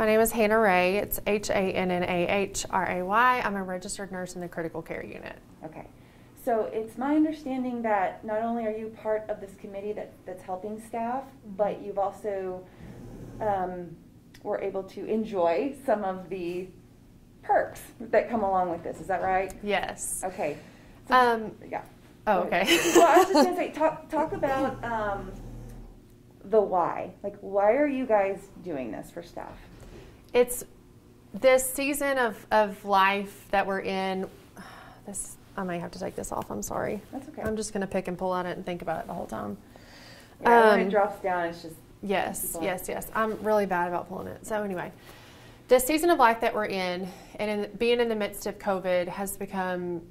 My name is Hannah Ray. It's H A N N A H R A Y. I'm a registered nurse in the critical care unit. Okay. So it's my understanding that not only are you part of this committee that, that's helping staff, but you've also um, were able to enjoy some of the perks that come along with this. Is that right? Yes. Okay. So, Um, yeah. oh, okay. well, I was just gonna say, talk talk about um, the why. Like, why are you guys doing this for staff? It's this season of, of life that we're in. This I might have to take this off. I'm sorry. That's okay. I'm just gonna pick and pull at it and think about it the whole time. yeah, when um, it drops down, it's just Yes, yes, yes. I'm really bad about pulling it. So anyway, the season of life that we're in, and in, being in the midst of COVID, has become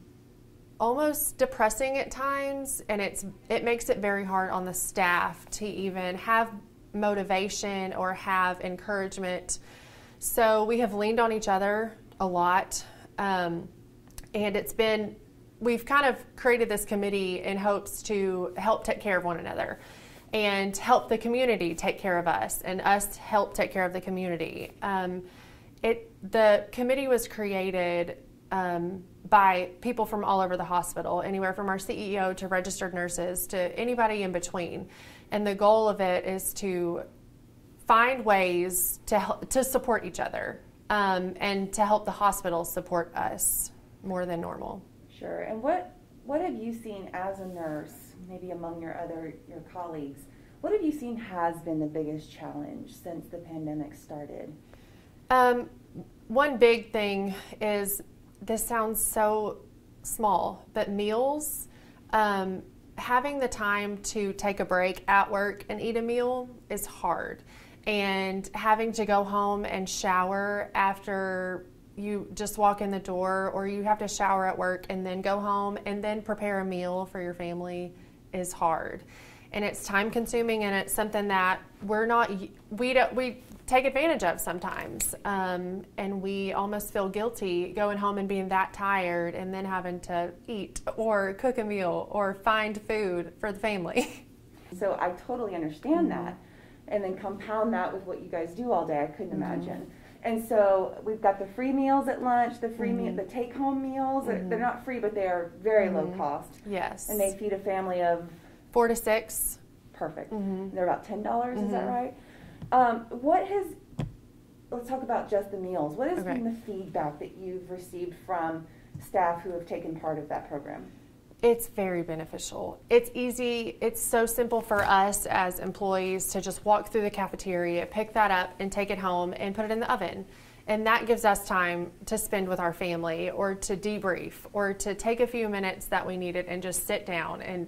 almost depressing at times, and it's it makes it very hard on the staff to even have motivation or have encouragement. So we have leaned on each other a lot, um, and it's been we've kind of created this committee in hopes to help take care of one another and help the community take care of us and us help take care of the community. Um, it the committee was created um, by people from all over the hospital, anywhere from our CEO to registered nurses to anybody in between, and the goal of it is to find ways to help, to support each other um, and to help the hospital support us more than normal. Sure. And what what have you seen as a nurse, maybe among your other your colleagues? What have you seen has been the biggest challenge since the pandemic started? Um, one big thing is this sounds so small, but meals. Um, having the time to take a break at work and eat a meal is hard. And having to go home and shower after you just walk in the door, or you have to shower at work and then go home and then prepare a meal for your family is hard. And it's time consuming, and it's something that we're not, we don't, we take advantage of sometimes. Um, and we almost feel guilty going home and being that tired and then having to eat or cook a meal or find food for the family. So I totally understand that. And then compound that with what you guys do all day. I couldn't imagine. And so we've got the free meals at lunch, the free meal, the take home meals. They're- They're not free, but they are very low cost. yes. And they feed a family of Four to six. perfect. Mhm. They're about ten dollars. Is that Mhm. right? Um, what has? Let's talk about just the meals. What has Okay. been the feedback that you've received from staff who have taken part of that program? It's very beneficial. It's easy. It's so simple for us as employees to just walk through the cafeteria, pick that up, and take it home and put it in the oven. And that gives us time to spend with our family or to debrief or to take a few minutes that we needed and just sit down and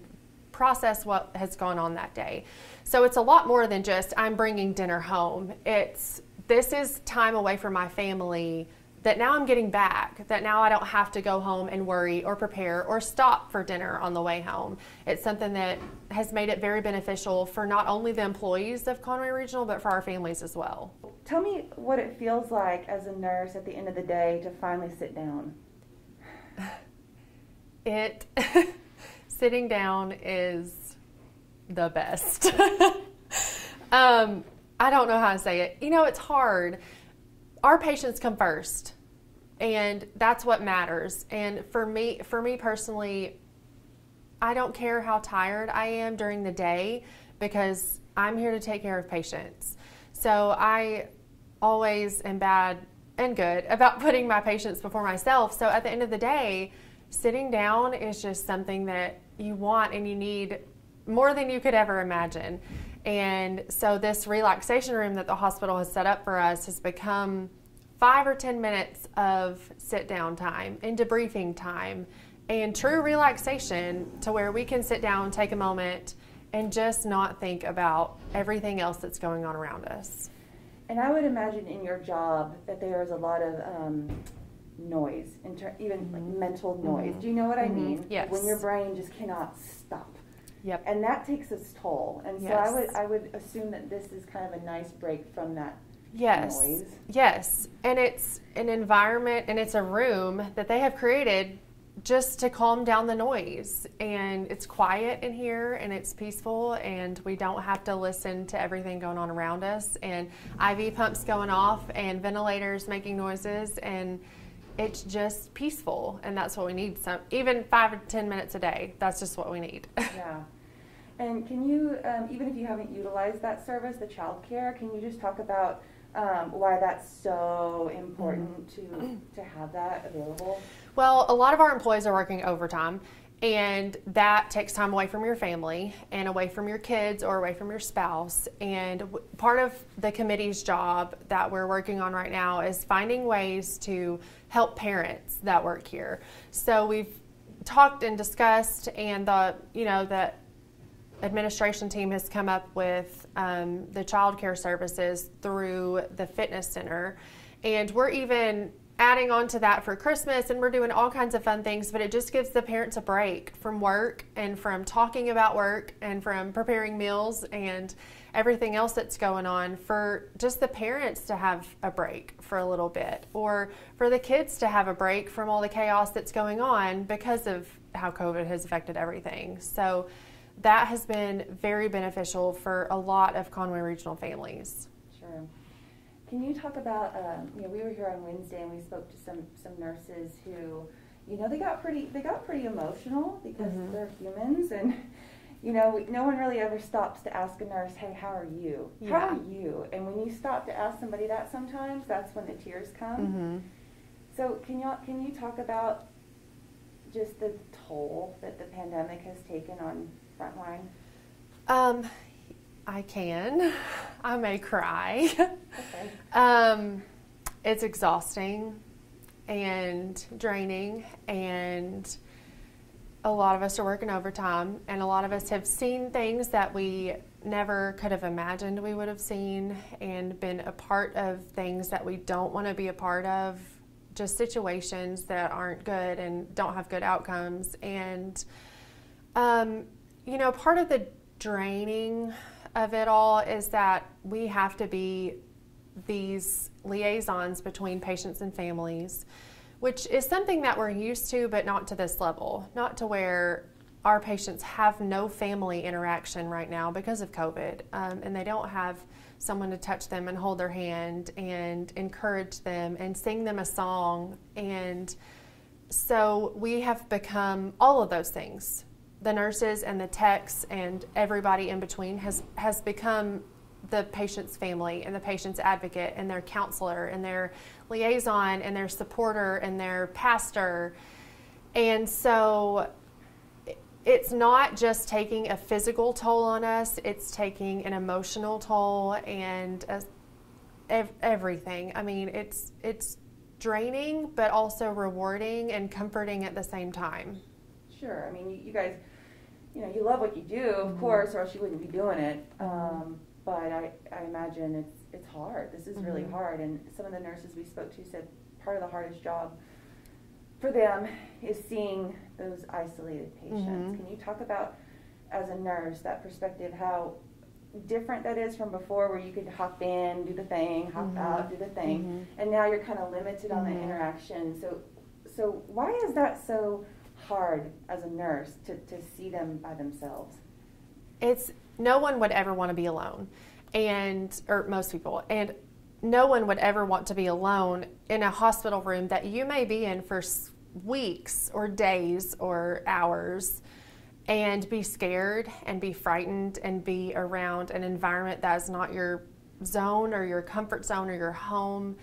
process what has gone on that day. So it's a lot more than just I'm bringing dinner home. It's this is time away from my family that now I'm getting back, that now I don't have to go home and worry or prepare or stop for dinner on the way home. It's something that has made it very beneficial for not only the employees of Conway Regional, but for our families as well. Tell me what it feels like as a nurse at the end of the day to finally sit down. It, sitting down is the best. um, I don't know how to say it. You know, it's hard. Our patients come first, and that's what matters. And for me, for me personally, I don't care how tired I am during the day because I'm here to take care of patients. So I always am bad and good about putting my patients before myself. So at the end of the day, sitting down is just something that you want and you need more than you could ever imagine. And so this relaxation room that the hospital has set up for us has become five or 10 minutes of sit down time and debriefing time and true relaxation to where we can sit down, take a moment, and just not think about everything else that's going on around us. And I would imagine in your job that there is a lot of um, noise, even like mental noise. Do you know what I Mhm. mean? Yes. When your brain just cannot stop. Yep. And that takes its toll. And so I would I would assume that this is kind of a nice break from that Yes. noise. Yes. And it's an environment and it's a room that they have created just to calm down the noise. And it's quiet in here and it's peaceful, and we don't have to listen to everything going on around us. And IV pumps going off, and ventilators making noises, and it's just peaceful. And that's what we need. some even five or 10 minutes a day, that's just what we need. Yeah. And can you, um, even if you haven't utilized that service, the child care, can you just talk about um, why that's so important to, to have that available? Well, a lot of our employees are working overtime, and that takes time away from your family and away from your kids or away from your spouse. And part of the committee's job that we're working on right now is finding ways to help parents that work here. So we've talked and discussed, and the you know the administration team has come up with um, the child care services through the fitness center. And we're even adding on to that for Christmas and we're doing all kinds of fun things, but it just gives the parents a break from work and from talking about work and from preparing meals and everything else that's going on for just the parents to have a break for a little bit or for the kids to have a break from all the chaos that's going on because of how COVID has affected everything. So that has been very beneficial for a lot of Conway regional families. Sure. Can you talk about, um, you know, we were here on Wednesday and we spoke to some, some nurses who, you know, they got pretty, they got pretty emotional because Mhm. they're humans and, you know, no one really ever stops to ask a nurse, hey, how are you? How are you? And when you stop to ask somebody that sometimes, that's when the tears come. Mm-hmm. So can you, can you talk about just the toll that the pandemic has taken on frontline? Um, I can. I may cry. Okay. um, it's exhausting and draining, and a lot of us are working overtime, and a lot of us have seen things that we never could have imagined we would have seen, and been a part of things that we don't want to be a part of, just situations that aren't good and don't have good outcomes. And, um, you know, part of the draining of it all is that we have to be these liaisons between patients and families, which is something that we're used to, but not to this level, not to where our patients have no family interaction right now because of COVID, um, and they don't have someone to touch them and hold their hand and encourage them and sing them a song. And so we have become all of those things. The nurses and the techs and everybody in between has, has become the patient's family and the patient's advocate and their counselor and their liaison and their supporter and their pastor. And so it's not just taking a physical toll on us, it's taking an emotional toll and a, ev- everything. I mean, it's it's draining but also rewarding and comforting at the same time. Sure. I mean, you, you guys, you know, you love what you do, of Mhm. course, or else you wouldn't be doing it. Um, but I, I imagine it's it's hard. This is really Mhm. hard. And some of the nurses we spoke to said part of the hardest job for them is seeing those isolated patients. Mhm. Can you talk about, as a nurse, that perspective, how different that is from before, where you could hop in, do the thing, hop Mhm. out, do the thing, Mhm. and now you're kind of limited on the Mhm. interaction. So, so why is that so hard as a nurse to, to see them by themselves? it's no one would ever want to be alone and or most people and no one would ever want to be alone in a hospital room that you may be in for weeks or days or hours and be scared and be frightened and be around an environment that is not your zone or your comfort zone or your home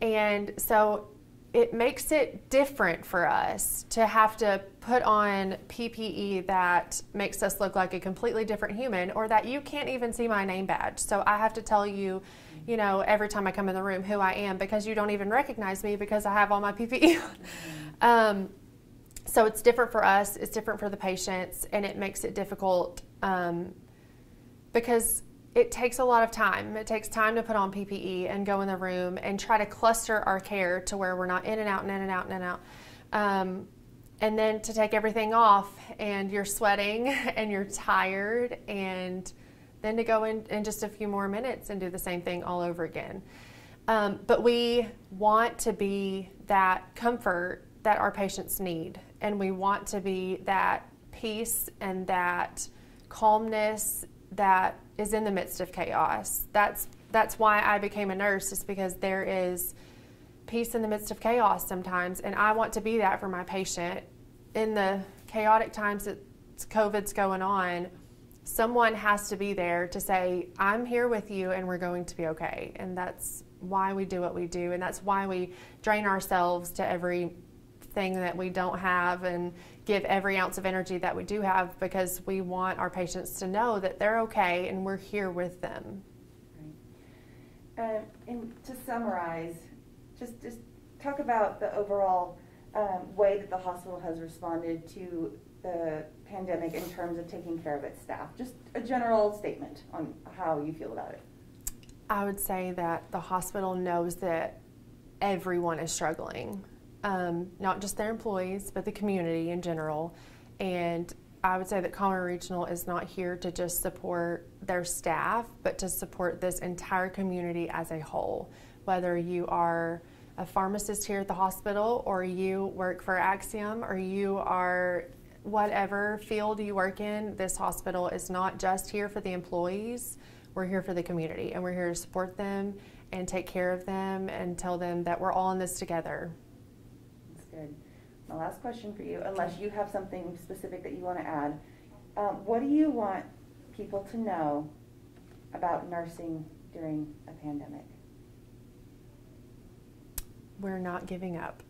and so it makes it different for us to have to put on PPE that makes us look like a completely different human or that you can't even see my name badge. So I have to tell you, you know, every time I come in the room who I am because you don't even recognize me because I have all my PPE. um, so it's different for us, it's different for the patients, and it makes it difficult um, because it takes a lot of time. It takes time to put on PPE and go in the room and try to cluster our care to where we're not in and out and in and out and in and out. Um, and then to take everything off and you're sweating and you're tired and then to go in in just a few more minutes and do the same thing all over again. Um, but we want to be that comfort that our patients need. And we want to be that peace and that calmness that is in the midst of chaos. That's that's why I became a nurse is because there is peace in the midst of chaos sometimes and I want to be that for my patient in the chaotic times that COVID's going on. Someone has to be there to say, I'm here with you and we're going to be okay. And that's why we do what we do. And that's why we drain ourselves to every thing that we don't have and give every ounce of energy that we do have because we want our patients to know that they're okay and we're here with them. Right. Um, and to summarize, just just talk about the overall um, way that the hospital has responded to the pandemic in terms of taking care of its staff. Just a general statement on how you feel about it. I would say that the hospital knows that everyone is struggling um, not just their employees, but the community in general. And I would say that Conway Regional is not here to just support their staff, but to support this entire community as a whole. Whether you are a pharmacist here at the hospital, or you work for Acxiom, or you are whatever field you work in, this hospital is not just here for the employees. We're here for the community, and we're here to support them and take care of them and tell them that we're all in this together good. My last question for you, unless you have something specific that you want to add, um, what do you want people to know about nursing during a pandemic? We're not giving up.